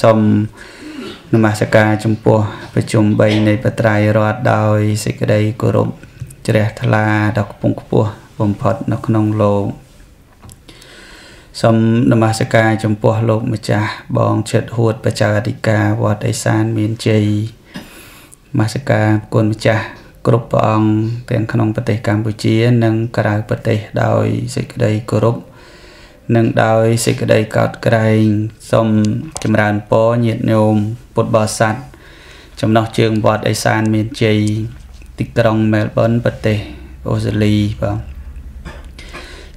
សូមនមស្ការចំពោះប្រជុំ3នៃបត្រៃរដ្ឋដោយសេចក្តីគោរពជ្រះថ្លាដល់ខ្ពង់ខ្ពស់បំផុតនៅក្នុងលោកសូមនមស្ការចំពោះលោកម្ចាស់បងចិត្តហួតបច្ចាអធិការវត្តអេសានមានជ័យនមស្ការគុណម្ចាស់គ្រប់ព្រះអង្គទាំងក្នុងប្រទេសកម្ពុជា និងក្រៅប្រទេសដោយសេចក្តីគោរព និងដោយសេចក្តីកោតក្រែងសូមចម្រើនពរញាតិញោមពុទ្ធបរិស័ទចំណោះជើងវត្តអេសានមានជ័យទីក្រុងមែលប៊នប្រទេសអូស្ត្រាលីបាទ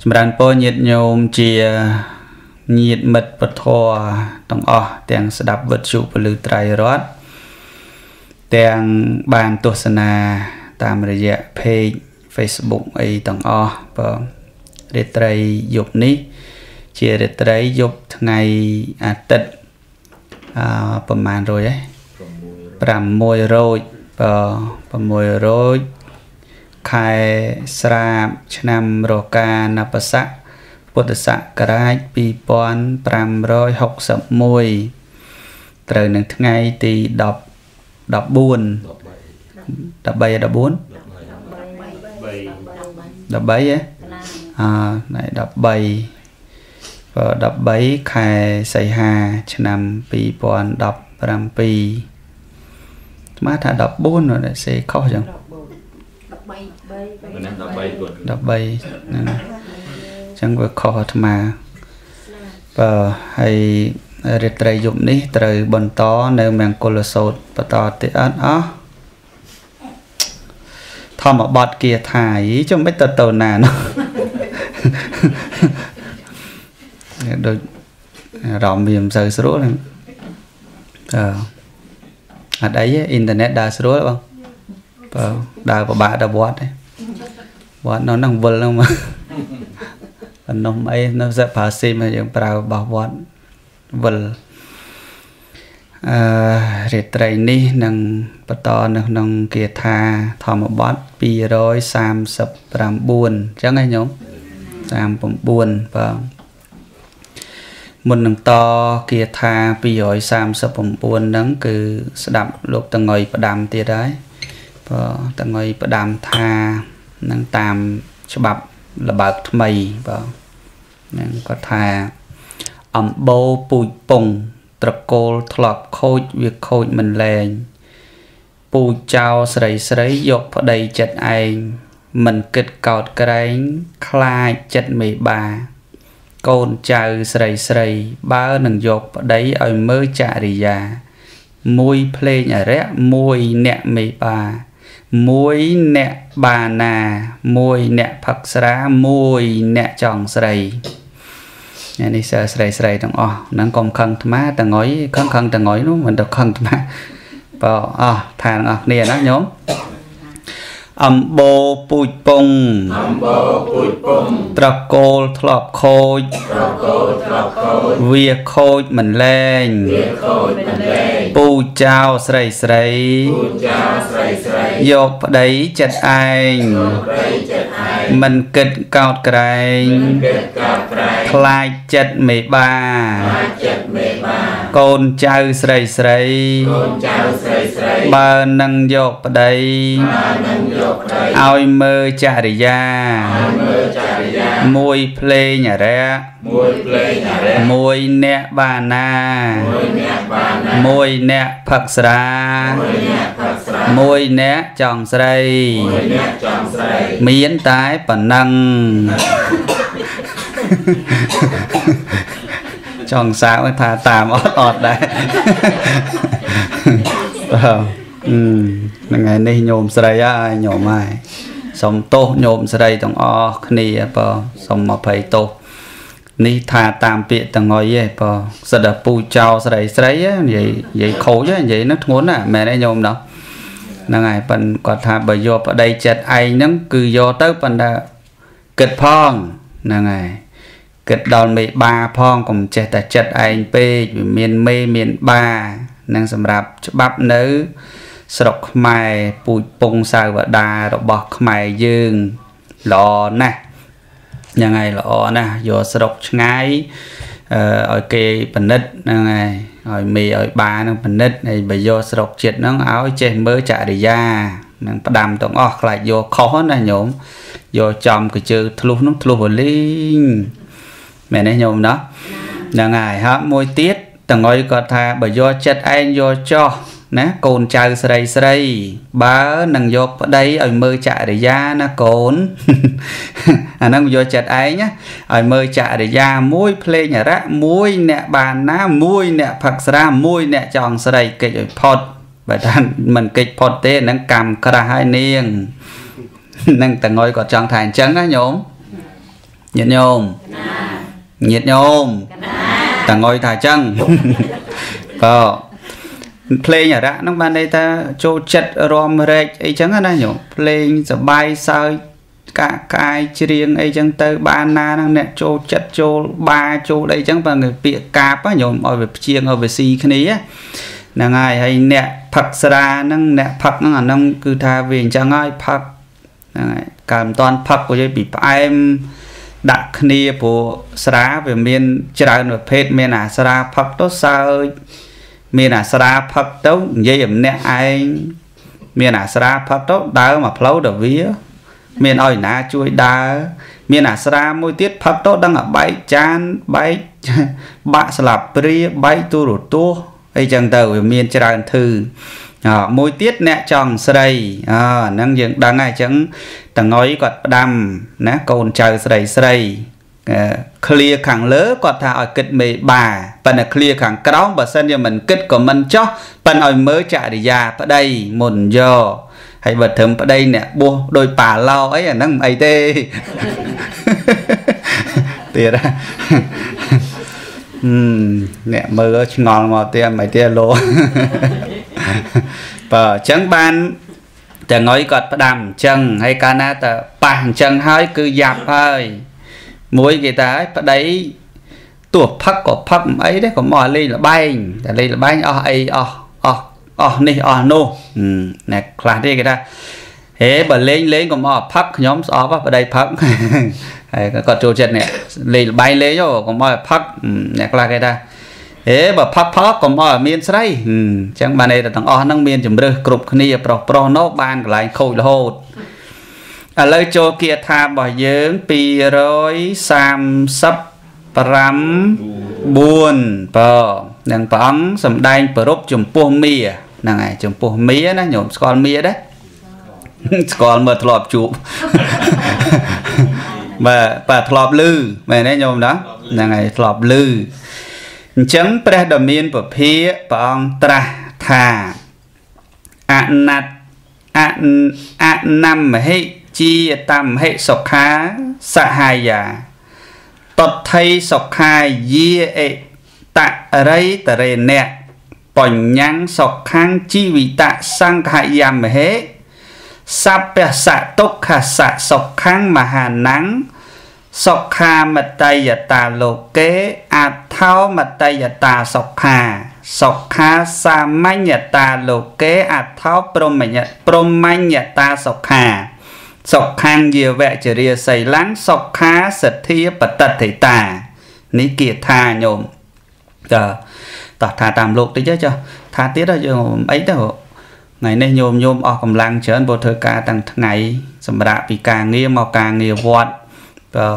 ចម្រើនពរញាតិញោមជាញាតិមិត្តពធទាំងអស់ទាំងស្ដាប់វិទ្យុពលឺត្រៃរតទាំងបានទស្សនាតាមរយៈ page Facebook អីទាំងអស់បើរាត្រីយប់នេះ ជារាត្រីយប់ថ្ងៃអាទិត្យអឺប្រហែលរយហ៎6រោចបើ6រោចខែស្រាបឆ្នាំរកានបស័កពុទ្ធសករាជ2561ត្រូវនឹងថ្ងៃទី10 14 13 14 13ហ៎អឺ13 13ខែសីហាឆ្នាំ2017ស្មើថា14នោះសេខុសចឹង13 13ហ្នឹងចឹងវាខុសអាត្មាបើហើយរាត្រីយប់នេះត្រូវបន្តនៅមង្គលសោតបន្តទៀតអត់អស់ធម្មបទគាថាយីចាំមិនទៅទៅណានោះ ដូចអារម្មណ៍វាមិនសូវស្រួលអឺអត់អីទេអ៊ីនធឺណិតដើរស្រួលបងបើដើរពិបាកដល់វត្តទេវត្តនៅហ្នឹងវិលហ្នឹងមកបំណុំអីនៅសិប្រើស៊ីមយើងប្រើរបស់វត្តវិលអឺរាត្រីនេះនឹងបន្តនៅក្នុងគាថាធម្មបទ239អញ្ចឹងឯងញោម39បាទ មុននឹងតគាថា239ហ្នឹងគឺស្ដាប់លោកតងុយផ្ដាំទៀតហើយបើតងុយផ្ដាំថានឹងតាមច្បាប់លបើកថ្មីបើហ្នឹងគាត់ថាអំបោពូជពងត្រកូលធ្លាប់ខូចវាខូចមិនលែងពូជចៅស្រីស្រីយកប្តីចិត្តឯងមិនគិតកោតក្រែង ខ្លាចចិត្តមេបា កូនចៅស្រីស្រី បើនឹងយកប្តីឲ្យមើលចរិយា មួយភ្លេងអរិយមួយអ្នកមេបាមួយអ្នកបាណាមួយអ្នកផឹកស្រាមួយអ្នកចង់ស្រីនេះសើស្រីស្រីទាំងអស់ហ្នឹងកុំខឹងអាត្មាតងុយខឹងខឹងតងុយនោះមិនទៅខឹងអាត្មាបើអស់ថាទាំងអស់គ្នាណាញោម អំបោពូជពងអំបោពូជពងត្រកូលធ្លាប់ខូចត្រកូលធ្លាប់ខូចវាខូចមិនលែងវាខូចមិនលែងពូចៅស្រីស្រីពូចៅស្រីស្រីយកប្តីចិត្តឯងយកប្តីចិត្តឯងមិនគិតកោតក្រែងមិនគិតកោតក្រែងខ្លាចចិត្តមេបាខ្លាចចិត្តមេបាកូនចៅស្រីស្រីកូនចៅស្រីស្រីបើនឹងយកប្តីបើនឹងយកប្តី ឲ្យមើលចរិយាឲ្យមើលចរិយាមួយភ្លេងអរិយមួយភ្លេងអរិយមួយអ្នកបាណាមួយអ្នកបាណាមួយអ្នកផឹកស្រាមួយអ្នកផឹកស្រាមួយអ្នកចង់ស្រីមួយអ្នកចង់ស្រីមានតែប៉ុណ្ណឹងចង់សើថាតាមអត់អត់ដែរបាទ ថ្ងៃនេះញោមស្រីហើយញោមហើយសុំទោសញោមស្រីទាំងអស់គ្នាបើសុំអភ័យទោសនេះថាតាមពាក្យតងុយឯងបើសិតតែពូចោស្រីស្រីនិយាយនិយាយខូចនិយាយនោះធ្ងន់ណាមែនទេញោមណោះហ្នឹងហើយប៉ិនគាត់ថាបើយកប្តីចិត្តឯងហ្នឹងគឺយកទៅប៉ុន្តែគិតផងហ្នឹងហើយគិតដល់មេបាផងកុំចេះតែចិត្តឯងពេកវាមានមេមានបានឹងសម្រាប់ច្បាប់នៅ ស្រុកខ្មែរពូជពងសាវតារបស់ខ្មែរយើងល្អណាស់យ៉ាងហើយល្អណាស់យកស្រុកឆ្ងាយអឺឲ្យគេបណិតហ្នឹងហើយឲ្យមេឲ្យបាហ្នឹងបណិតហើយបើយកស្រុកចិត្តហ្នឹងឲ្យចេះមើលចរិយានឹងផ្ដាំទាំងអស់ខ្លាចយកខុសណាញោមយកចំកជើធ្លុះហ្នឹងធ្លុះវលីងមែនទេញោមណាហ្នឹងហើយហើយមួយទៀតតងុយគាត់ថាបើយកចិត្តឯងយកចោះ ណាកូនចៅស្រីស្រី បើនឹងយកប្តីឲ្យមើលចរិយាណាកូនអាហ្នឹងយកចិត្តឯងណាឲ្យមើលចរិយាមួយភ្លេងអរៈមួយអ្នកបានណាមួយអ្នកផឹកស្រាមួយអ្នកចង់ស្រីកិច្ចឲ្យផុតបើថាមិនកិច្ចផុតទេហ្នឹងកម្មក្រាស់ហើយនាងនឹងតងុយគាត់ចង់ថាអញ្ចឹងណាញោមញាតិញោមញាតិញោមតងុយថាអញ្ចឹងបើ ភ្លេងអរៈហ្នឹងបានន័យថាចូលចិត្តរំរែកអីចឹងណាញោមភ្លេងសបាយសើចកាកាយច្រៀងអីចឹងទៅ បានណាហ្នឹងអ្នកចូលចិត្តចូលបាចូលអីចឹងបើពាក្យកាបញោមឲ្យវាព្យាងឲ្យវាស៊ីគ្នាហ្នឹងហើយហើយអ្នកផឹកស្រាហ្នឹងអ្នកផឹកហ្នឹងអាហ្នឹងគឺថាវាអញ្ចឹងហើយផឹកហ្នឹងហើយកាលមិនតាន់ផឹកក៏និយាយពីផ្អែមដាក់គ្នាព្រោះស្រាវាមានច្រើនប្រភេទមានអាស្រាផឹកទៅសើច មានអាស្រាផឹកទៅនិយាយឲ្យម្នាក់ឯងមានអាស្រាផឹកទៅដើរមកផ្លូវទៅវា មានឲ្យណាជួយដើរមានអាស្រាមួយទៀតផឹកទៅដឹងអាបែកចានបែកបាក់ស្លាបព្រាបែកទូរទស្សន៍អីចឹងទៅវាមានច្រើនធឺអមួយទៀតអ្នកចង់ស្រីអហ្នឹងយើងដឹងហើយអញ្ចឹងតងុយគាត់ផ្ដាំណាកូនចៅស្រីស្រីឃ្លាខាងលើគាត់ថាឲ្យគិតមេបា ប៉ុន្តែឃ្លាខាងក្រោមបើសិនជាមិនគិតក៏មិនចោះប៉ុន្តែឲ្យមើលចរិយាប្តីមុនយកហើយបើត្រឹមប្តីអ្នកបោះដោយប៉ាឡោអីអាហ្នឹងមិនអីទេទៀតអ្នកមើលឆ្ងល់មកទៀតមិនទេលោបើអញ្ចឹងបានទាំងអុយគាត់ផ្ដាំអញ្ចឹងហើយកាលណាតើប៉ះអញ្ចឹងហើយគឺយ៉ាប់ហើយមួយគេថាប្តី ទោះផឹកក៏ផឹកមិនអីទេក៏មកលេងលបែងតែលេងលបែងអស់អីអស់អស់អស់នេះអស់នោះណែខ្លះទេគេថាហេបើលេងលេងក៏មកផឹកខ្ញុំស្អប់ប្តីផឹកហើយគាត់ចូលចិត្តនេះលេងលបែងលេងក៏មកផឹកអ្នកខ្លះគេថាហេបើផឹកផឹកក៏មកមានស្រីអញ្ចឹងបានន័យថាទាំងអស់ហ្នឹងមានជំរឿសគ្រប់គ្នាប្រុសប្រុសនោះបានកន្លែងខូចរហូតឥឡូវចូលគាថារបស់យើង 235 4បើនឹងព្រះអង្គសំដែងប្រពចំពោះមាហ្នឹងហើយចំពោះមាណាញោមស្គាល់មាដែរស្គាល់មើលធ្លាប់ជួបបាទបាទធ្លាប់លឺមែនទេញោមណាហ្នឹងហើយធ្លាប់លឺអញ្ចឹងព្រះដ៏មានពភាព្រះអង្គត្រាស់ថាអណត្តអអនមហិជាតំហិសុខាសហាយា តថៃសុខាយាអេតរិតរេណៈបញ្ញសុខាំជីវិតសង្ខយមហេសព្ពសតុក្ខសសុខាំមហានੰសុខាមតយតាលោកេអថោមតយតាសុខាសុខាសាមញ្ញតាលោកេអថោព្រមញ្ញព្រមញ្ញតាសុខា សុខាងយាវចរិយាសីឡੰសុខាសទ្ធាបតតិតានេះគាថាញោមតើតោះថាតាមលោកតិចចុះថាទៀតយើងអីទៅថ្ងៃនេះញោមញោមអស់កម្លាំងច្រើនព្រោះធ្វើការតាំងថ្ងៃសម្រាប់ពីការងារមកការងារវត្តតើ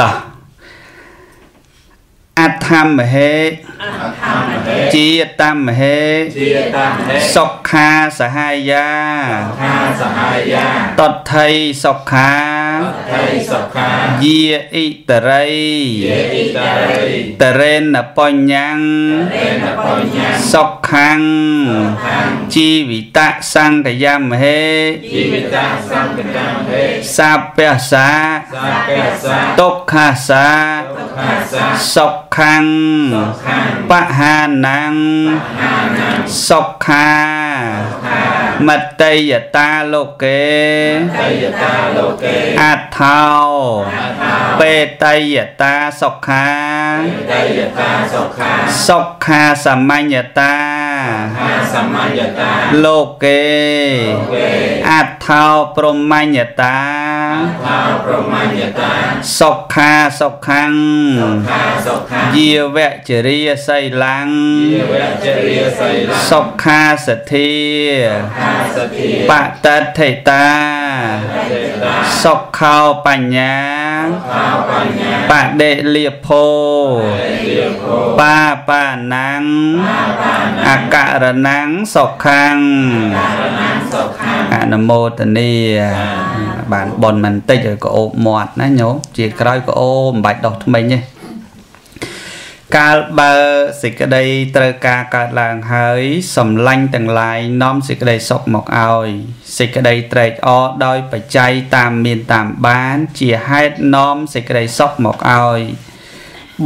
តោះ អធម្មហេជាតមហេជាតមហេសុខាសហាយាខាសហាយាតថៃសុខាតថៃសុខាយាអ៊ិតរិយាអ៊ិតរិតរេនបញ្ញងតរេនបញ្ញងសុខាំងជីវិតសង្កយមហេជីវិតសង្កយមហេសាពៈសាសាពៈសាទុក្ខាសាទុក្ខា សាសុខាំងបហានាងសុខាមតយតាលោកេអថោបេតយតាសុខាសុខាសមញ្ញតាសមញ្ញតា លោកេអ ថោព្រមញ្ញតាថាប្រមាញតាសុខាសុខੰសុខាសុខាយាវចរិយសីលੰយាវចរិយសីលសុខាសទ្ធាខាសតិបតដ្ឋិតាទេតាសុខោបញ្ញាខាបញ្ញាបដិលាភោទាភោបាបាណੰអករណੰសុខੰសុខា អនុមោទនីបានបនមិនតិចឲ្យក្អូបមាត់ណាញោមជាក្រោយក្អូបមិនបាច់ដោះថ្មិញទេកាលបើសេចក្តីត្រូវការកើតឡើងហើយសំឡាញ់ទាំងឡាយនាំសេចក្តីសុខមកឲ្យសេចក្តីត្រេកអរដោយបច្ច័យតាមមានតាមបាន ជាហេតុនាំសេចក្តីសុខមកឲ្យ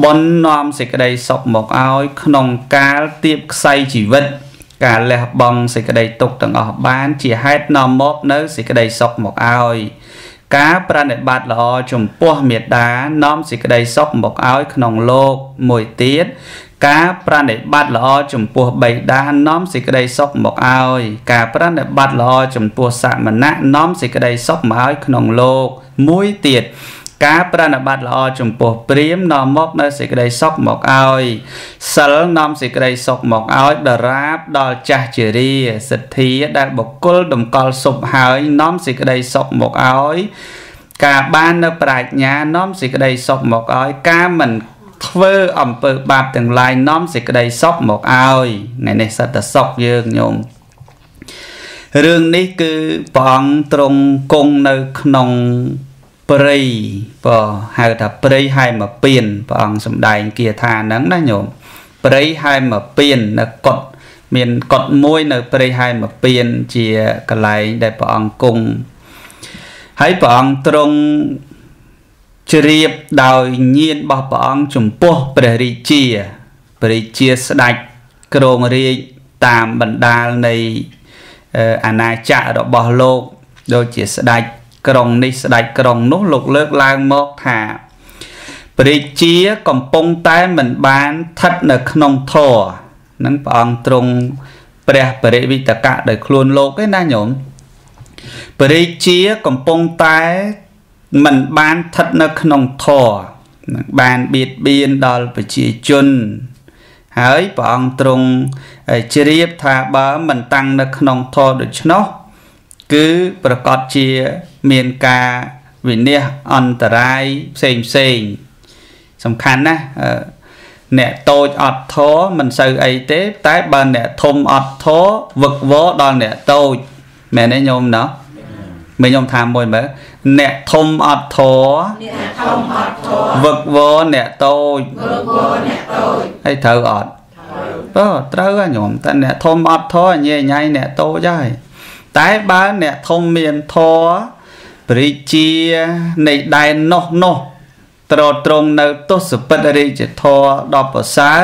បុណ្យនាំសេចក្តីសុខមកឲ្យ ក្នុងកាលទៀបខ្សែជីវិត ការលះបង់សេចក្តីទុក្ខទាំងអស់បាន ជាហេតុនាំមកនៅសេចក្តីសុខមកឲ្យការប្រណិប័តល្អចំពោះមេត្តានាំសេចក្តីសុខមកឲ្យក្នុងលោកមួយទៀតការប្រណិប័តល្អចំពោះបិតានាំសេចក្តីសុខមកឲ្យការប្រណិប័តល្អចំពោះសមណៈនាំសេចក្តីសុខមកឲ្យក្នុងលោកមួយទៀត ការប្រណិប័តល្អចំពោះព្រាមនាំមកនៅសេចក្តីសុខមកឲ្យសិលនាំសេចក្តីសុខមកឲ្យដរាបដល់ចាស់ជរាសទ្ធាដែលបុគ្គលតម្កល់សុបហើយនាំសេចក្តីសុខមកឲ្យការបាននៅប្រាជ្ញានាំសេចក្តីសុខមកឲ្យការមិនធ្វើអំពើបាបទាំងឡាយនាំសេចក្តីសុខមកឲ្យថ្ងៃនេះសត្វតសុខយើងញោមរឿងនេះគឺព្រះអង្គទ្រង់គង់នៅក្នុង ព្រៃបើហៅថាព្រៃហែមពៀនព្រះអង្គសំដែងគាថាហ្នឹងណាញោមព្រៃហែមពៀននៅកុដមានកុដមួយនៅព្រៃហែមពៀនជាកន្លែងដែលព្រះអង្គគង់ហើយព្រះអង្គទ្រង់ជ្រាបដោយញាណរបស់ព្រះអង្គចំពោះព្រះរាជាព្រះរាជាស្ដេចគ្រងរាជតាមបណ្ដាលនៃអឺអាណាចក្ររបស់លោកដូចជាស្ដេច ក្រុងនេះស្ដេចក្រុងនោះលោកលើកឡើងមកថាព្រះរាជាកំពុងតែមិនបានស្ថិតនៅក្នុងធរនឹងព្រះអង្គទ្រង់ព្រះបរិវិតកៈដោយខ្លួនលោកឯណាញោមព្រះរាជាកំពុងតែមិនបានស្ថិតនៅក្នុងធរនឹងបានបៀតបៀនដល់ប្រជាជន ហើយព្រះអង្គទ្រង់ជ្រាបថាបើមិនតាំងនៅក្នុងធរដូច្នោះគឺប្រកាសជា មានការវិនិច្ឆ័យអន្តរាយផ្សេងផ្សេងសំខាន់ណាស់អឺអ្នកតូចអត់ធរមិនសូវអីទេ តែបើអ្នកធំអត់ធរវឹកវរដល់អ្នកតូចមែនទេញោមណោះមិនខ្ញុំថាមួយមើលអ្នកធំអត់ធរអ្នកធំអត់ធម៌វឹកវរអ្នកតូចវើវរអ្នកតូចហើយត្រូវអត់បើត្រូវហ่ะញោមតែអ្នកធំអត់ធរញ៉ៃញ៉ៃអ្នកតូចហើយតែបើអ្នកធំមានធរ ព្រះជានៃដែននោះនោះត្រត្រង់នៅទស្សពិតរាជធរដល់ប្រសើរ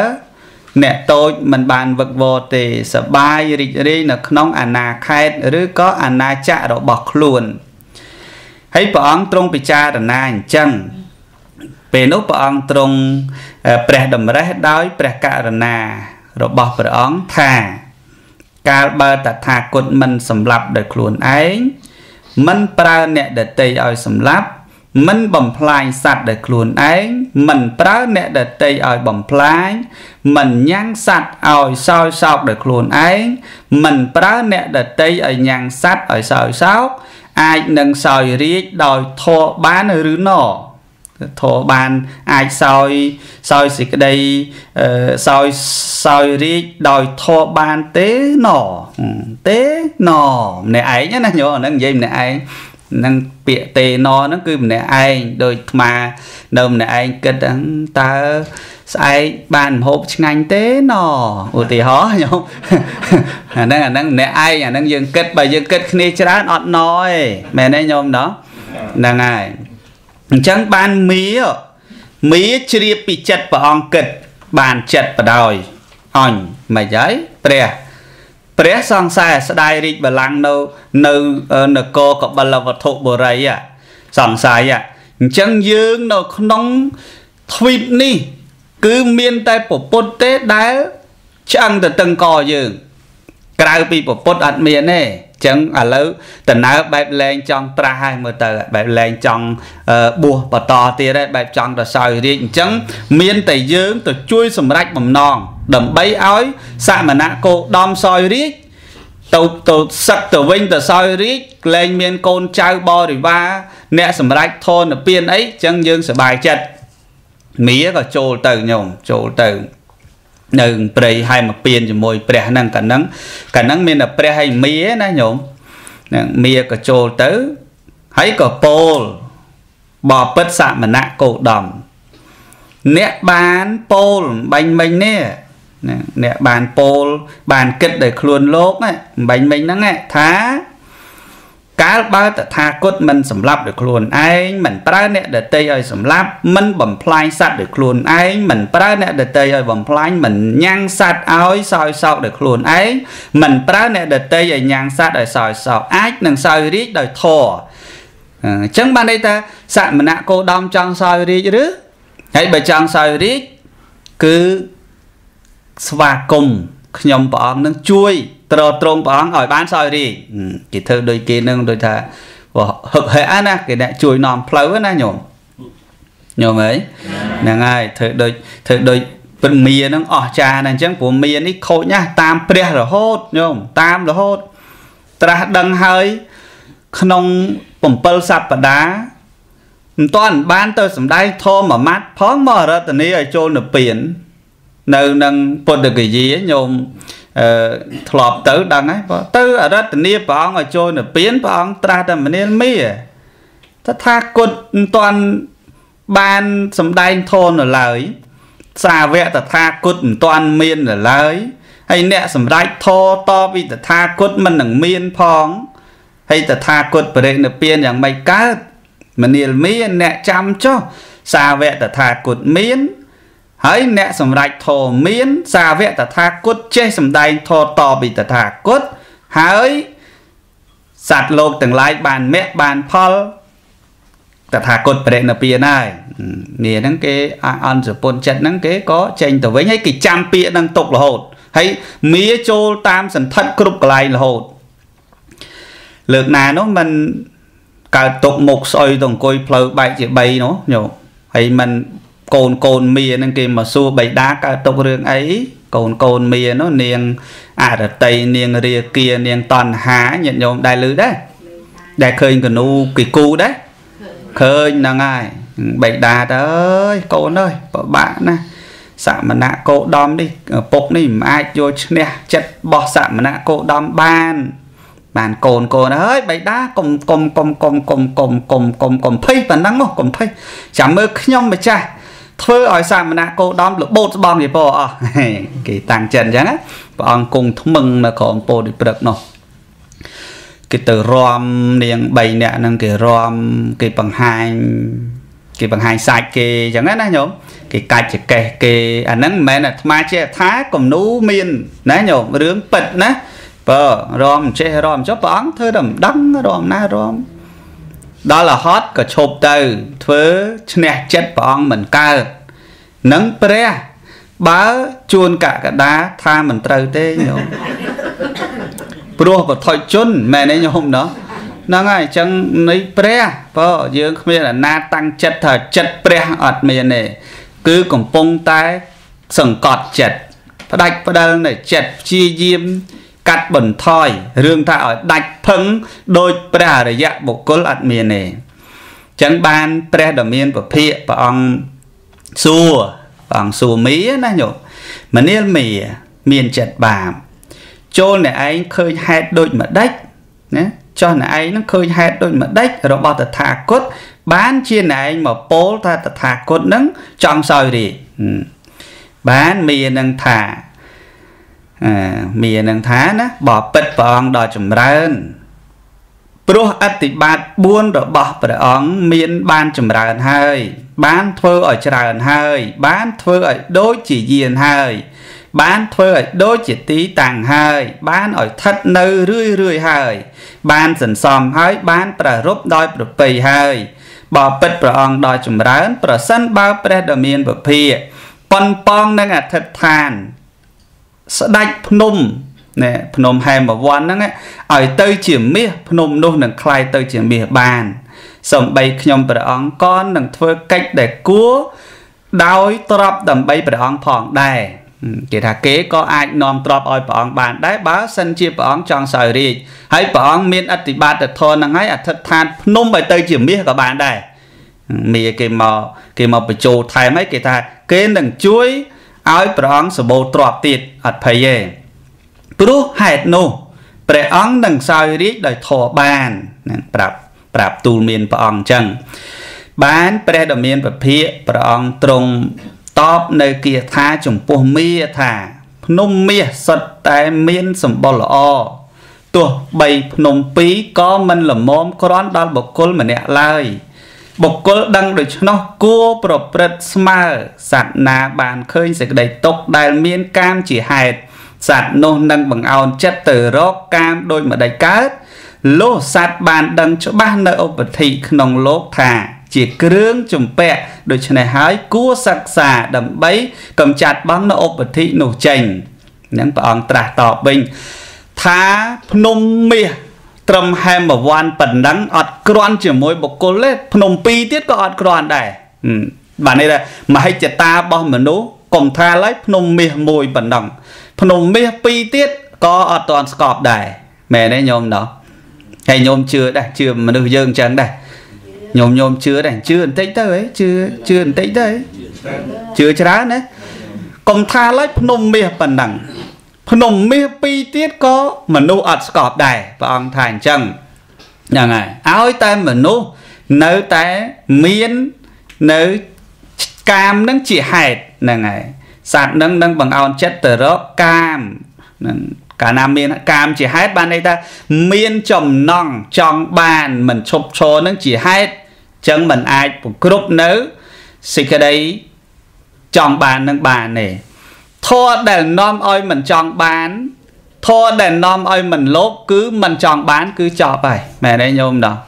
អ្នកតូចមិនបានវឹកវរទេសបាយរីករាយនៅក្នុងអាណាខេត្តឬក៏អាណាចក្ររបស់ខ្លួនហើយព្រះអង្គទ្រង់ពិចារណាអញ្ចឹងពេលនោះព្រះអង្គទ្រង់អឺព្រះតម្រេះដោយព្រះករុណារបស់ព្រះអង្គថា កាលបើតថាគតមិនសម្លាប់ដោយខ្លួនឯង មិនប្រើអ្នកដតីឲ្យសម្លាប់មិនបំផ្លាញសត្វដោយខ្លួនឯងមិនប្រើអ្នកដតីឲ្យបំផ្លាញមិនញ៉ាំងសត្វឲ្យសោយសោកដោយខ្លួនឯងមិនប្រើអ្នកដតីឲ្យញ៉ាំងសត្វឲ្យសោយសោកអាចនឹងសោយរាជដោយធរបានឬណោ ធរបានអាចសោយសោយសេចក្តីអឺសោយសោយរាជដោយធរបានទេណទេណម្នាក់ឯងណាញោមអាហ្នឹងនិយាយម្នាក់ឯងហ្នឹងពាក្យទេណហ្នឹងគឺម្នាក់ឯងដូចអាត្មានៅម្នាក់ឯងគិតហ្នឹងតើស្អែកបានម្ហូបឆ្ងាញ់ទេណឧទាហរណ៍ញោមអាហ្នឹងអាហ្នឹងម្នាក់ឯងអាហ្នឹងយើងគិតបើយើងគិតគ្នាច្រើនអត់ណទេមែនទេញោមណហ្នឹងហើយ អញ្ចឹងបានមីមីជ្រាបពីចិត្តព្រះអង្គគិតបានចិត្តបដ ாய் អញមិនហើយព្រះព្រះសង្សារស្ដាយរីកបលាំងនៅនៅនគរកបិលវត្ថុបុរីហ่ะសង្សារហ่ะអញ្ចឹងយើងនៅក្នុងទ្វីបនេះ គឺមានតែពពុទ្ធទេដែលឆ្អឹងទៅតឹងកយើង ក្រៅពីពពុទ្ធអត់មានទេ ចឹងឥឡូវដំណើរបែបលែងចង់ត្រាស់ហើយមើលទៅបែបលែងចង់បួសបន្តទៀតហើយបែបចង់ទៅសោយរាជអញ្ចឹងមានតែយើងទៅជួយសម្រេចបំណងដើម្បីឲ្យសមណៈគោដំសោយរាជទៅទៅសឹកទៅវិញទៅសោយរាជលែងមានកូនចៅបរិវារអ្នកសម្រេចធនពៀនអីចឹងយើងសប្បាយចិត្តមៀក៏ចូលទៅញោមចូលទៅ នៅព្រៃហែមពៀនជាមួយព្រះហ្នឹងកាលហ្នឹងកាលហ្នឹងមានតែព្រះហើយមៀណាញោមហ្នឹងមៀក៏ចូលទៅហើយក៏ពោលបបិទ្ធសមណៈគោដំអ្នកបានពោលបាញ់មិញនេះអ្នកបានពោលបានគិតដោយខ្លួនលោកបាញ់មិញហ្នឹងថា កាលបើតថាគតមិនសម្លាប់ដោយខ្លួនឯងមិនប្រើអ្នកដតីឲ្យសម្លាប់មិនបំផ្លាញសត្វដោយខ្លួនឯងមិនប្រើអ្នកដតីឲ្យបំផ្លាញមិនញ៉ាំងសត្វឲ្យសោយសោកដោយខ្លួនឯងមិនប្រើអ្នកដតីឲ្យញ៉ាំងសត្វឲ្យសោយសោកអាចនឹងសោយរាជដោយធរអញ្ចឹងបានន័យថាសមណៈគោដំចង់សោយរាជឬហើយបើចង់សោយរាជគឺស្វាគមន៍ ខ្ញុំព្រះអង្គនឹងជួយត្រត្រង់ព្រះអង្គឲ្យបានសោយរាជគេធ្វើដូចគេនឹងដូចថាហឹកហែណាគេអ្នកជួយនាំផ្លូវណាញោមញោមអើយហ្នឹងហើយធ្វើដូចធ្វើដូចព្រឹងមៀហ្នឹងអស់ចាណាអញ្ចឹងព្រោះមៀនេះខូចណាស់តាមព្រះរហូតញោមតាមរហូតត្រាស់ដឹងហើយក្នុង7សប្តាហ៍មិនតាន់បានទៅសំដែងធម៌មួយម៉ាត់ផងមករតនីឲ្យចូលនិព្វាន នៅនឹងពុទ្ធគយាញោមអឺធ្លាប់ទៅដឹងហើយទៅអរតនីព្រះអង្គឲ្យចូលនិព្វានព្រះអង្គត្រាស់តែមនាលមីតថាគតមិនទាន់បានសំដែងធននៅឡើយសាវកតថាគតមិនទាន់មាននៅឡើយហើយអ្នកសម្រេចធរតពីតថាគតមិននឹងមានផងហើយតថាគតបរិនិព្វានយ៉ាងម៉េចកើតមនាលមីអ្នកចាំចុះសាវកតថាគតមាន ហើយអ្នកសម្រេចធម៌មាន សាវកតថាគតចេះសម្ដែងធម៌តពីតថាគតហើយសត្វលោកទាំងឡាយបានមគ្គបានផលតថាគតព្រះនិព្វានហើយនេះហ្នឹងគេអន្តសពុនចិត្តហ្នឹងគេក៏ចេញទៅវិញហើយគេចាំពាក្យហ្នឹងទុករហូតហើយមាចូលតាមសន្ធិដ្ឋគ្រប់កន្លែងរហូតលើកណានោះមិនកើតຕົកមុខស្អុយទៅអង្គុយផ្លូវបែកជា3នោះញោមហើយមិន កូនកូនមៀហ្នឹងគេមកសួរបៃតាកើតទុករឿងអីកូនកូនមៀនោះនាងអរតីនាងរាគានាងតណ្ហាញាតិញោមដែរឮដែរដែលឃើញកនូគេគូដែរឃើញហ្នឹងហើយបៃតាទៅអើយកូនអើយពិបាកណាស់សមណៈគោដំនេះពុកនេះមិនអាចយកឈ្នះចិត្តរបស់សមណៈគោដំបានបានកូនកូនហើយបៃតាកុំកុំកុំកុំកុំកុំកុំកុំកុំភ័យប៉ុណ្ណឹងមកកុំភ័យចាំមើលខ្ញុំម្ចាស់ ធ្វើឲ្យសាមណៈគោដំលបោតស្បំគេពោអស់គេតាំងចិត្តអញ្ចឹងព្រះអង្គគង់ថ្មឹងនៅក្រោមពោធិព្រឹកនោះគេទៅរំនាង3នាក់ហ្នឹងគេរំគេបង្ហាញគេបង្ហាញសាច់គេអញ្ចឹងណាញោមគេកាច់ចកេះគេអាហ្នឹងមិនមែនអាត្មាជាថាគំនូមានណាញោមរឿងពិតណាបើរំចេះរំចុះព្រះអង្គធ្វើតែមិនដឹងរំណារំ ដល់រហត់ក៏ឈប់ទៅ ធ្វើឈ្នះចិត្តព្រះអង្គមិនកើតនឹងព្រះបើជួនកកដាថាមិនត្រូវទេញោមព្រោះបថុជនមែនទេញោមណោះហ្នឹងហើយអញ្ចឹងនៃព្រះបើយើងគ្មានអាណាតាំងចិត្តថាចិត្តព្រះអត់មានទេគឺកំពុងតែសង្កត់ចិត្តផ្ដាច់ផ្ដាល់នៃចិត្តព្យាយាម កាត់បន្ថយរឿងថាឲ្យដាច់ផឹងដោយព្រះអរិយបុគ្គលអត់មានទេចឹងបានព្រះដ៏មានពភៈព្រះអង្គសួរព្រះអង្គសួរមីណាញោមមនាលមីមានចិត្តបាបចូលអ្នកឯងឃើញហេតុដូចម្ដេចណាចោះអ្នកឯងនឹងឃើញហេតុដូចម្ដេចរបស់តថាគតបានជាអ្នកឯងមកពោលថាតថាគតនឹងចង់សោយរាជបានមាននឹងថា មាននឹងថាណាបបិទ្ធព្រះអង្គដ៏ចម្រើនព្រោះអតិបាត4របស់ព្រះអង្គមានបានចម្រើនហើយ បានធ្វើឲ្យច្រើនហើយ បានធ្វើឲ្យដូចជាយានហើយ បានធ្វើឲ្យដូចជាទីតាំងហើយ បានឲ្យថិតនៅរឿយរឿយហើយ បានសន្សំហើយបានប្រារព្ធដោយប្រពៃហើយបបិទ្ធព្រះអង្គដ៏ចម្រើន ប្រសិនបើព្រះដ៏មានពភាប៉ុនប៉ងនឹងអធិដ្ឋាន ស្ដាច់ភ្នំ ណែភ្នំហែមវ័នហ្នឹងឲ្យទៅជាមាសភ្នំនោះនឹងคล้ายទៅជាមាសបានសំបីខ្ញុំព្រះអង្គក៏នឹងធ្វើកិច្ចដែលគួរដោយទ្របដើម្បីព្រះអង្គផងដែរគេថាគេក៏អាចនាំទ្របឲ្យព្រះអង្គបានដែរបើសិនជាព្រះអង្គចង់សោយរាជហើយព្រះអង្គមានអធិបាតធនហ្នឹងហើយអធិដ្ឋានភ្នំឲ្យទៅជាមាសក៏បានដែរមាគេមកគេមកបញ្ចូលថែមហើយគេថាគេនឹងជួយ ឲ្យព្រះអង្គសម្បូរទ្រព្យទៀតអត់ភ័យទេព្រោះហេតុនោះព្រះអង្គនឹងសោយរាជដោយធម៌បាននឹងប្រាប់ប្រាប់ទូលមានព្រះអង្គអញ្ចឹងបានព្រះដ៏មានពភាកព្រះអង្គទ្រង់តបនៅគាថាចំពោះមាថាភ្នំមាសសុទ្ធតែមានសម្បុរល្អទោះបីភ្នំពីរក៏មិនល្មមក្រាន់ដល់បុគ្គលម្នាក់ឡើយ បុគ្គលដឹងដូច្នោះគួរប្រព្រឹត្តស្មើសត្វណាបានឃើញសេចក្តីទុកដែលមានកាមជាហេតុសត្វនោះនឹងបង្អោនចិត្តទៅរកកាមដោយម្ដេចកើតលោសត្វបានដឹងច្បាស់នៅឧបធិក្នុងលោកថាជាគ្រឿងជំពាក់ដូច្នេះហើយគួរសិក្សាដើម្បីកំចាត់បងនៅឧបធិនោះចេញនឹងព្រះអង្គត្រាស់តបវិញថាភ្នំមាស ត្រឹមហែមវ័នប៉ុណ្ណឹងអត់ក្រាន់ជាមួយបុគ្គលទេភ្នំពីរទៀតក៏អត់ក្រាន់ដែរបាទនេះថាមហិច្ឆតារបស់មនុស្សកុំថាឡើយភ្នំមាសមួយប៉ុណ្ណឹងភ្នំមាសពីរទៀតក៏អត់ទាន់ស្កប់ដែរមែនទេញោមណោះហើយញោមជឿដែរជឿមនុស្សយើងអញ្ចឹងដែរញោមញោមជឿដែរជឿបន្តិចទៅហ៎ជឿជឿបន្តិចទៅជឿច្រើនណាកុំថាឡើយភ្នំមាសប៉ុណ្ណឹង ភ្នំមាសពីរទៀតក៏មនុស្សអត់ស្កប់ដែរព្រះអង្គថាអញ្ចឹងហ្នឹងហើយឲ្យតែមនុស្សនៅតែមាននៅកាមនឹងជាហេតុហ្នឹងហើយសត្វនឹងនឹងបង្អោនចិត្តទៅរកកាមហ្នឹងកាលណាមានកាមជាហេតុបានន័យថាមានចំណង់ចង់បានមិនឈប់ឈរនឹងជាហេតុចឹងមិនអាចប្រគ្រប់នៅសេចក្តីចង់បាននឹងបានទេ ធម៌ដែលនាំឲ្យមិនចង់បានធម៌ដែលនាំឲ្យមិនលោភគឺមិនចង់បាន គឺចប់ហើយមែនទេញោមដល់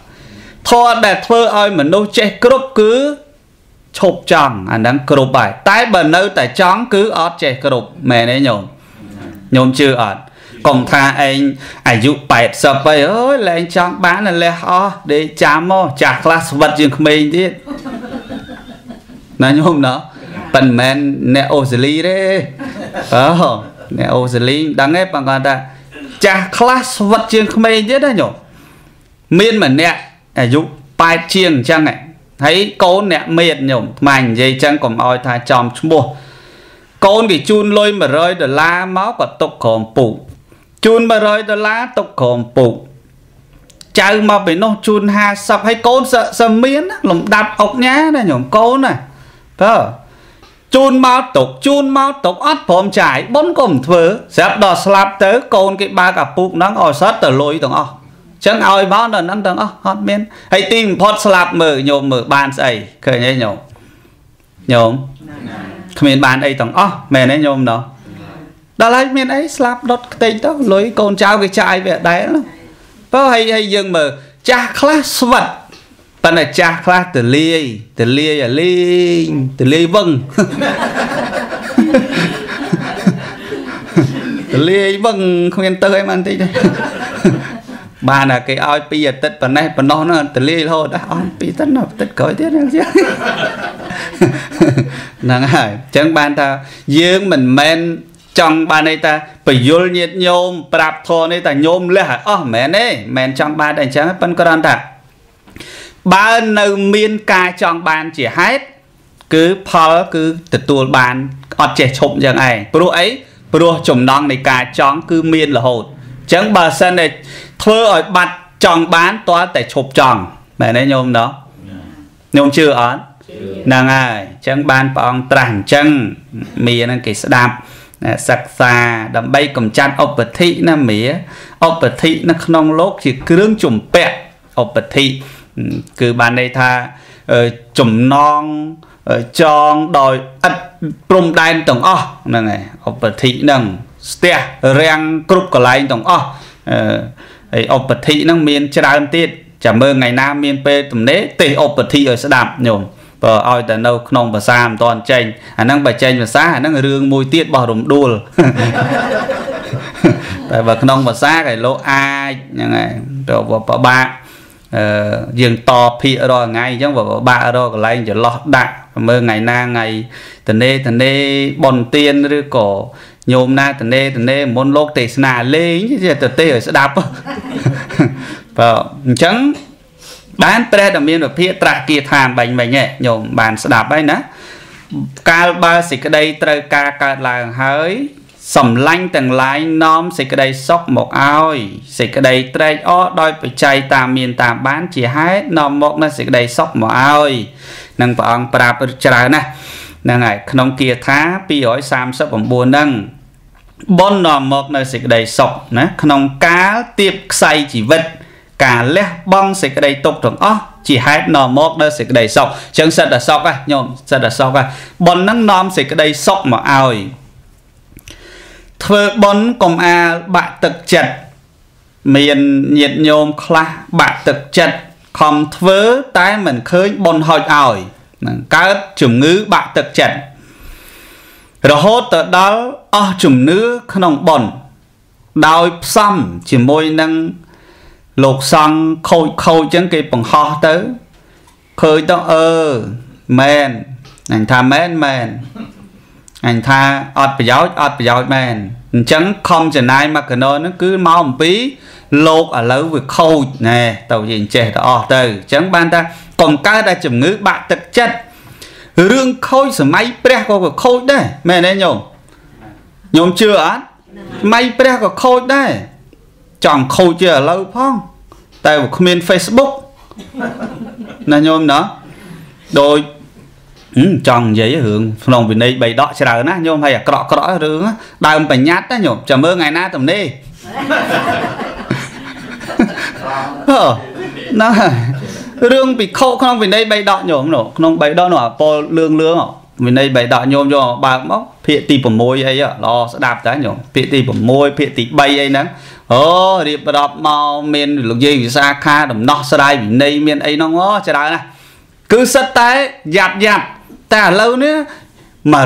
ធម៌ដែលធ្វើឲ្យមនុស្សចេះគ្រប់គឺឈប់ចង់អាហ្នឹងគ្រប់ហើយតែបើនៅតែចង់គឺអត់ចេះគ្រប់មែនទេញោមញោមជឿអត់កុំថាឯងអាយុ80ហើយអើយលែងចង់បានលះអស់ដេកចាំមកចាស់ខ្លះស្វិតជាងក្មេងទៀតណាញោមណោះ ប៉ិនមិនអ្នកអូស្ត្រាលីទេអូអ្នកអូស្ត្រាលីដឹងទេបងគាត់ថាចាស់ខ្លះស្វិតជាងក្មេងទៀតណាញោមមានម្នាក់អាយុ8ជាងអញ្ចឹងហើយកូនអ្នកមេតញោមថ្មនិយាយអញ្ចឹងកុំអោយថាចំឈ្មោះកូនគេជូនលុយ100ដុល្លារមកក៏ទុកក្រោមពូកជូន100ដុល្លារទុកក្រោមពូកចៅមកពីនោះជូន50ហើយកូនសឹមមានលំដាប់អុកញ៉ាណាញោមកូនណាបើ ជូនមកទុកជូនមកទុកអត់ព្រមចាយបុណ្យកុំធ្វើស្រាប់ដល់ស្លាប់ទៅកូនគេបើកអាពុកហ្នឹងឲ្យសតទៅលុយទាំងអស់ចឹងឲ្យមកដល់ហ្នឹងទាំងអស់អត់មានហើយទីបំផុតស្លាប់មើលញោមមើលបានស្អីឃើញទេញោមញោមគ្មានបានអីទាំងអស់មែនទេញោមណោះដល់ហើយមានអីស្លាប់ដុតខ្ទេចទៅលុយកូនចៅគេចាយវាអដែលបើហើយហើយយើងមើលចាស់ខ្លះស្វិត ប៉ុន្តែចាស់ខ្លះទលាយទលាយអាលេងទលាយវឹងទលាយវឹងគ្មានទៅអីបានតិចទេបានតែគេឲ្យពីអាទិត្យប៉ុណ្ណេះប៉ុណ្ណោះហ្នឹងទលាយរហូតអស់ពីអាទិត្យអាទិត្យក្រោយទៀតហ្នឹងហ្នឹងហើយអញ្ចឹងបានថាយើងមិនមែនចង់បានន័យថាបយលញាតញោមប្រាប់ធរនេះថាញោមលះឲ្យអស់មិនមែនទេមិនមែនចង់បានតែអញ្ចឹងប៉ុន្តែគ្រាន់តែ បើនៅមានការចង់បានជាហេតុគឺផលគឺទទួលបានអត់ចេះឈប់អញ្ចឹងឯងព្រោះអីព្រោះចំណងនៃការចង់គឺមានរហូតអញ្ចឹងបើសិនតែធ្វើឲ្យបាត់ចង់បានតើតែឈប់ចង់មែនទេញោមណោះញោមជឿអត់ហ្នឹងហើយអញ្ចឹងបានព្រះអង្គត្រាស់អញ្ចឹងមីហ្នឹងគេស្ដាប់សិក្សាដើម្បីកំចាត់ឧបធិណាមីឧបធិនៅក្នុងលោកជាគ្រឿងជំពាក់ឧបធិ គឺបានន័យថាចំណងចងដោយឥតព្រំដែនទាំងអស់ហ្នឹងហើយឧបធិហ្នឹងស្ទះរាំងគ្រប់កន្លែងទាំងអស់ហើយឧបធិហ្នឹងមានច្រើនទៀតចាំមើលថ្ងៃណាមានពេលទំនេរទេសឧបធិឲ្យស្ដាប់ញោមបើឲ្យតែនៅក្នុងភាសាមិនតាន់ចេញអាហ្នឹងបើចេញភាសាអាហ្នឹងរឿងមួយទៀតបោះរំដួលតែបើក្នុងភាសាគេលោកអាចហ្នឹងហើយទៅពិបាកអឺ យើងតភាករាល់ថ្ងៃអញ្ចឹងបើពិបាករកកន្លែងចន្លោះដាក់មើលថ្ងៃណាថ្ងៃតនេតនេបនទៀនឬក៏ញោមណាតនេតនេមុនលោកទេសនាលេងចេះទៅទេឲ្យស្ដាប់បើអញ្ចឹងបានព្រះដ៏មានវិភាកត្រាស់គាថាបាញ់មិញញោមបានស្ដាប់ហើយណាកាលបើសេចក្តីត្រូវការកើតឡើងហើយ សំឡាញ់ទាំងឡាយនាំសេចក្តីសុខមកឲ្យសេចក្តីត្រេកអរដោយបច្ច័យតាមមានតាមបាន ជាហេតុនាំមកនូវសេចក្តីសុខមកឲ្យនឹងព្រះអង្គប្រាប់ច្រើនណាស់ហ្នឹងហើយក្នុងគាថា239ហ្នឹងបុណ្យនាំមកនៅសេចក្តីសុខណាក្នុងកាលទៀបខ្សែជីវិត ការលះបង់សេចក្តីទុក្ខទាំងអស់ជាហេតុនាំមកនៅសេចក្តីសុខអញ្ចឹងសិតតែសុខហ៎ញោមសិតតែសុខហ៎បុណ្យហ្នឹងនាំសេចក្តីសុខមកឲ្យ ធ្វើបុណ្យកុំអាលបាក់ទឹកចិត្តមានញាតញោមខ្លះបាក់ទឹកចិត្តខំធ្វើតែមិនឃើញបុណ្យហុចឲ្យនឹងកើតជំងឺបាក់ទឹកចិត្តរហូតទៅដល់អស់ជំនឿក្នុងបុណ្យដោយផ្សំជាមួយនឹងលោកសង្ឃខូចខូចចឹងគេបង្ហោះទៅឃើញទៅអឺមែនអញថាមែនមែន អញថាអត់ប្រយោជន៍អត់ប្រយោជន៍មែនអញ្ចឹងខំចំណាយមកកណោហ្នឹងគឺមកអំពីលោកឥឡូវវាខូចណែទៅយើងចេះទៅអស់ទៅអញ្ចឹងបានថាកុំកើតតែជំងឺបាក់ទឹកចិត្តរឿងខូចសម័យព្រះក៏ក៏ខូចដែរមែនទេញោមញោមជឿអត់សម័យព្រះក៏ខូចដែរចង់ខូចជាឥឡូវផង តែវាគ្មាន Facebook ណាញោមណាដោយ ចង់និយាយរឿងក្នុងវិន័យបីដកច្រើនណាញោមហើយអាក្រក់ក្រក់រឿងដើមបញ្ញត្តិណាញោមចាំមើលថ្ងៃណាទំនេរអឺណារឿងពិខុក្នុងវិន័យបីដកញោមនោះក្នុងបីដកនោះអាពលលឿងលឿងវិន័យបីដកញោមយកបើកមកភាគទី6អីល្អស្ដាប់តើញោមភាគទី6ភាគទី3អីហ្នឹងអូរៀបរាប់មកមានលោកយាយវិសាខាដំណោះស្រាយវិន័យមានអីហ្នឹងអូច្រើនណាស់គឺសិតតែយ៉ាប់យ៉ាប់ តែឥឡូវនេះ100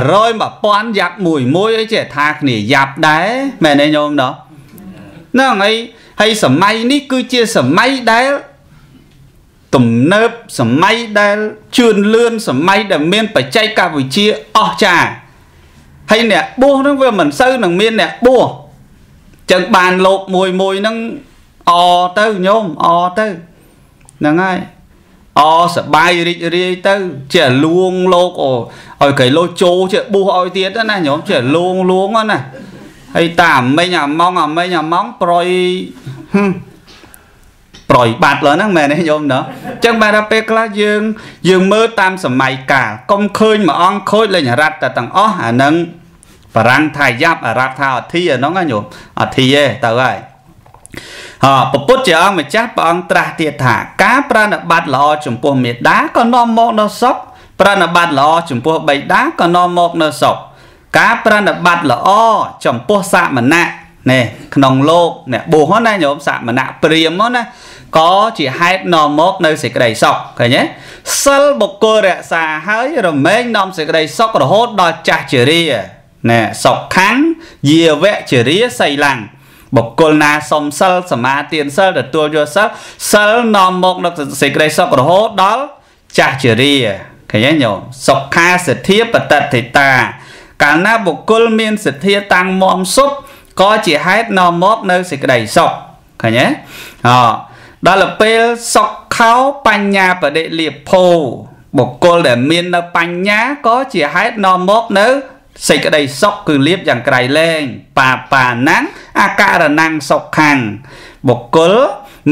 1000យ៉ាប់មួយមួយអីចេះថាគ្នាយ៉ាប់ដែរមែនទេញោមណោះហ្នឹងហើយហើយសម័យនេះគឺជាសម័យដែលទំនើបសម័យដែលជឿនលឿនសម័យដែលមានបច្ចេកវិទ្យាអស្ចារ្យហើយអ្នកបួសហ្នឹងវាមិនសូវនឹងមានអ្នកបួសចឹងបានលោកមួយមួយហ្នឹងអទៅញោមអទៅហ្នឹងហើយ អសបាយរីករាយទៅចេះលួងលោកអូឲ្យកៃលោជោចេះបួសឲ្យទៀតណាញោមចេះលួងលួងណាហើយតាអាមិញអាម៉ងអាមិញអាម៉ងប្រយប្រយបាត់លើហ្នឹងមែនទេញោមណោះអញ្ចឹងបាទដល់ពេលខ្លះយើង យើងមើលតាមសម័យកាលកុំឃើញមួយអង្គខូចលេងរ៉ាត់តែទាំងអស់អាហ្នឹងបារាំងថាយ៉ាប់អារ៉ាប់ថាអធិអាហ្នឹងណាញោមអធិទេទៅហើយ ហ៎ពពុទ្ធជាអង្គម្ចាស់ព្រះអង្គត្រាស់ទៀតថាការប្រណិប័តល្អចំពោះមេដាក៏នាំមកនៅសុខប្រណិប័តល្អចំពោះបិតាក៏នាំមកនៅសុខការប្រណិប័តល្អចំពោះសាមណៈនេះក្នុងលោកអ្នកបួសណាញោមសាមណៈព្រាមណាក៏ជាហេតុនាំមកនៅសេចក្តីសុខឃើញទេសិលបុគ្គលរក្សាហើយរមែងនាំសេចក្តីសុខរហូតដល់ចាស់ជរាណែសុខខាងយាវៈជរាសីឡាំង បុគ្គលណាសំសិលសមាទានសិលទទួលយកសិលសិលនាំមកនៅសេចក្តីសុខរហូតដល់ចាស់ជរាឃើញទេញោមសុខាសទ្ធាបតតិតា កាលណាបុគ្គលមានសទ្ធាតាំងមមសុខក៏ជាហេតុនាំមកនៅសេចក្តីសុខឃើញទេអដល់ពេលសុខខោបញ្ញាបដិលាភោបុគ្គលដែលមាននៅបញ្ញាក៏ជាហេតុនាំមកនៅ សេចក្តីសុខគឺលៀបយ៉ាងក្រៃលែងបាបាណាំងអាករណੰងសុខខាងបុគ្គល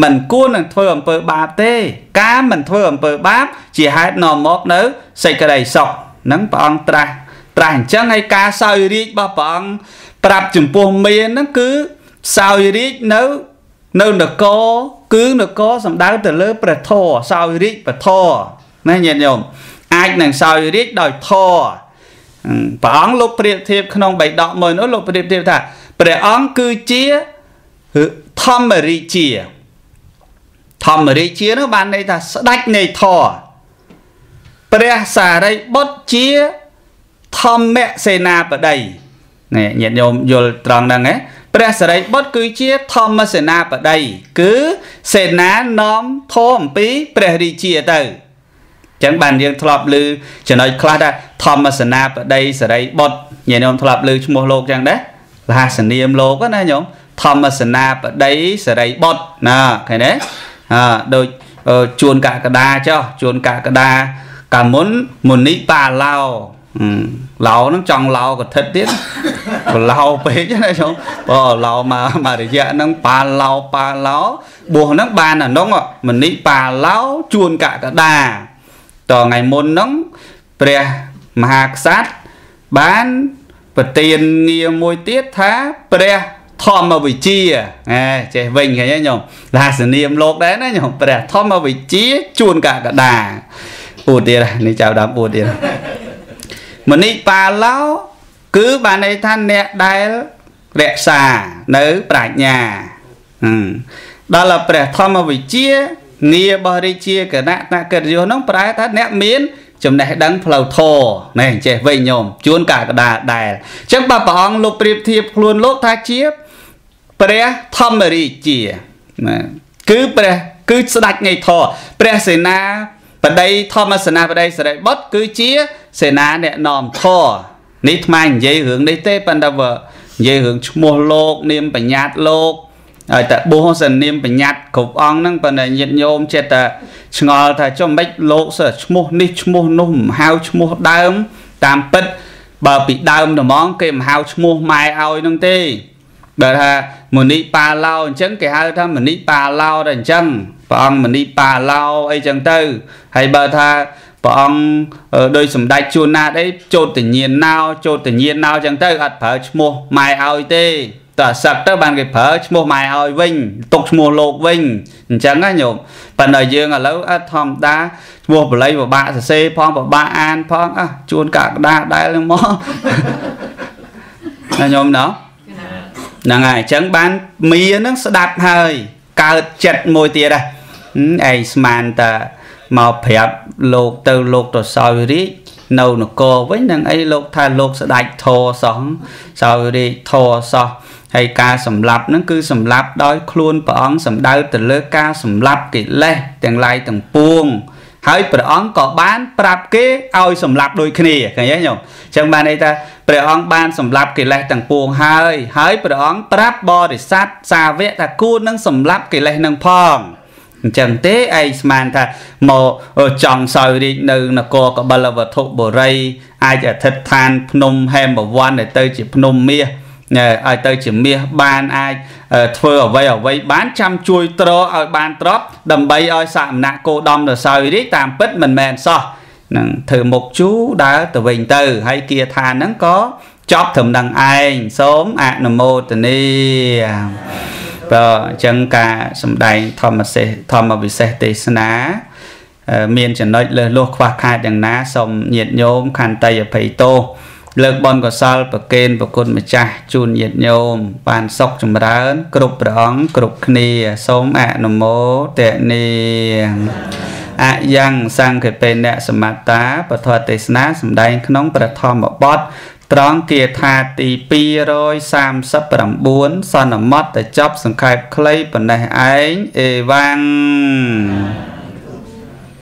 មិនគួរនឹងធ្វើអំពើបាបទេ ការមិនធ្វើអំពើបាប ជាហេតុនាំមកនៅសេចក្តីសុខហ្នឹងព្រះអង្គត្រាស់ត្រាស់អញ្ចឹងហើយការសោយរាជរបស់ព្រះអង្គប្រាប់ចំពោះមានហ្នឹងគឺសោយរាជនៅនៅនគរគឺនគរសំដៅទៅលើព្រះធម៌សោយរាជព្រះធម៌ណាញាតិញោមអាចនឹងសោយរាជដោយធម៌ ព្រះអង្គលោកប្រៀបធៀបក្នុងបៃដកមួយនោះលោកប្រៀបធៀបថាព្រះអង្គគឺជាធម្មរាជា ធម្មរាជានោះបានន័យថាស្ដេចនៃធម៌ព្រះសារីបុត្រជាធម្មសេនាបតីនេះញាតិញោមយល់ត្រង់ហ្នឹងហ៎ព្រះសរិបុត្រគឺជាធម្មសេនាបតីគឺសេនានាំធម៌អំពីព្រះរាជាទៅ ចឹងបានយើងធ្លាប់ឮចំណុចខ្លះថាធម្មសេនាបតីសរិបុត្រញាតិញោមធ្លាប់ឮឈ្មោះលោកចឹងដែរលហាសនាមលោកណាញោមធម្មសេនាបតីសរិបុត្រណាឃើញទេអើដូចជួនកកដាចុះជួនកកដាកាលមុនមុនីបាឡោឡោហ្នឹងចង់ឡោកឋិតទៀតឡោពេកណាចុងបើឡោមកមករយៈហ្នឹងប៉ាឡោប៉ាឡោបួសហ្នឹងបានអានោះមនីប៉ាឡោជួនកកដា តថ្ងៃមុនហ្នឹងព្រះមហាក្សត្របានប្រទានងារមួយទៀតថាព្រះធម្មវិជាហេចេះវិញឃើញទេញោមលាសនាមលោកដែរណាញោមព្រះធម្មវិជាជួនកកដាពូទៀតនេះចៅដើមពូទៀតមនីបាឡោគឺបានន័យថាអ្នកដែលរក្សានៅប្រាជ្ញាដល់ព្រះធម្មវិជា ងារបរិជាគណៈតកិត្តិយសនោះប្រែថាអ្នកមានចំណេះដឹងផ្លូវធរណែចេះវិញញោមជួនកាកដាដែលអញ្ចឹងបើព្រះអង្គលោកប្រៀបធៀបខ្លួនលោកថាជាព្រះធម្មរាជាណាគឺព្រះគឺស្ដេចនៃធរព្រះសេនាបតីធម្មសេនាបតីសរិបុត្រគឺជាសេនាអ្នកនាំធរនេះថ្មនិយាយរឿងនេះទេប៉ុន្តែបើនិយាយរឿងឈ្មោះលោក នាមបញ្ញត្តិលោក ហើយតែបួសសនាមបញ្ញត្តិគ្រប់អង្គហ្នឹងប៉ុន្តែញាតិញោមចិត្តតែឆ្ងល់ថាចុះមិនលោកសើឈ្មោះនេះឈ្មោះនោះមិនហៅឈ្មោះដើម តាមពិត បើពីដើមត្មងគេមិនហៅឈ្មោះម៉ែឲ្យហ្នឹងទេបើថាមុនីប៉ាឡោអញ្ចឹងគេហៅថាមុនីប៉ាឡោតែអញ្ចឹងព្រះអង្គមុនីប៉ាឡោអីចឹងទៅហើយបើថាព្រះអង្គដោយសម្ដេចជួនណាតអីចោតញ្ញាណណោចោតញ្ញាណណោចឹងទៅអត់ប្រើឈ្មោះម៉ែឲ្យទេ តើសឹកទៅបានគេប្រើឈ្មោះម៉ែឲ្យវិញទុកឈ្មោះលោកវិញអញ្ចឹងណាញោមប៉ុន្តែយើងឥឡូវអត់ធម្មតាឈ្មោះបល័យពិបាកសរសេរផងពិបាកអានផងអះជួនកក្តារដែលមកណាញោមណោះហ្នឹងហើយអញ្ចឹងបានមីហ្នឹងស្ដាប់ហើយកើតចិត្តមួយទៀតហ៎ឯងស្មានតាមកប្រាប់លោកទៅលោកទៅសោយរាជនៅនគរវិញនឹងអីលោកថាលោកស្ដាច់ធរសោះសោយរាជធរសោះ ហើយការសម្លាប់ហ្នឹងគឺសម្លាប់ដោយខ្លួនព្រះអង្គសម្ដៅទៅលើការសម្លាប់កិលេសទាំងឡាយទាំងពួងហើយព្រះអង្គក៏បានប្រាប់គេឲ្យសម្លាប់ដូចគ្នាឃើញទេញោមអញ្ចឹងបានន័យថាព្រះអង្គបានសម្លាប់កិលេសទាំងពួងហើយហើយព្រះអង្គប្រាប់បរិស័ទសាវកថាគួរនឹងសម្លាប់កិលេសនឹងផងអញ្ចឹងទេឯងស្មានថាមកចង់សោយរាជនៅនគរកបិលវត្ថុបុរីអាចអធិដ្ឋានភ្នំហេមវ័នទៅជាភ្នំមាស ឲ្យទៅជាមាសបានអាចធ្វើអ្វីអ្វីបានចាំជួយត្រឲ្យបានទ្រព្យដើម្បីឲ្យសមណៈគោដំទៅសោយរាជតាមពិតមិនមែនសោះនឹងធ្វើមុខជូដើរទៅវិញទៅហើយគាថាហ្នឹងក៏ចប់ត្រឹមនឹងឯងសូមអនុមោទនាបើអញ្ចឹងការសម្ដែងធម្មសេសធម្មវិសេសទេសនាមានចំណុចលើសលោះខ្វះខាតយ៉ាងណាសូមញាតញោមខន្តីអភ័យទោស លើកបនកសលប្រគេនប្រគុណម្ចាស់ជូនញាតញោមបានសុខចម្រើន គ្រប់ព្រះអង្គគ្រប់គ្នាសូមអនុមោទនាអយ៉ាងសង្ឃពេនៈសមត្តាពធទេសនាសម្ដែងក្នុងព្រះធម្មបទត្រង់គាថាទី239សន្មតទៅចប់សង្ខេបខ្លីប៉ុណ្ណេះឯងអេវ៉ាំង